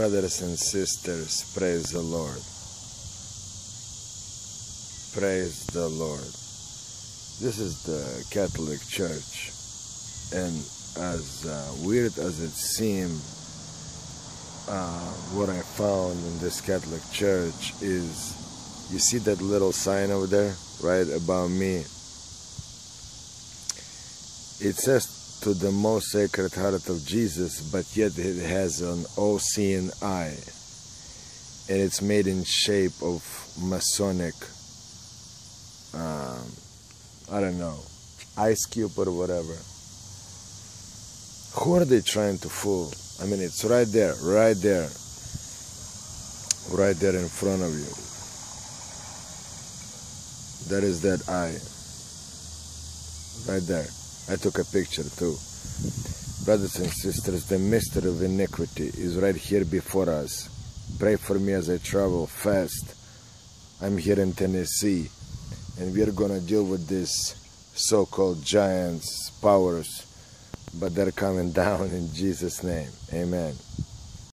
Brothers and sisters, praise the Lord. Praise the Lord. This is the Catholic Church, and as uh, weird as it seemed, uh, what I found in this Catholic Church is you see that little sign over there, right above me? It says to the most sacred heart of Jesus, but yet it has an all-seeing eye. And it's made in shape of Masonic, um, I don't know, ice cube or whatever. Who are they trying to fool? I mean, it's right there, right there, right there in front of you. That is that eye, right there. I took a picture too. Brothers and sisters, the mystery of iniquity is right here before us. Pray for me as I travel fast. I'm here in Tennessee, and we're to deal with these so called giants, powers, but they're coming down in Jesus' name. Amen.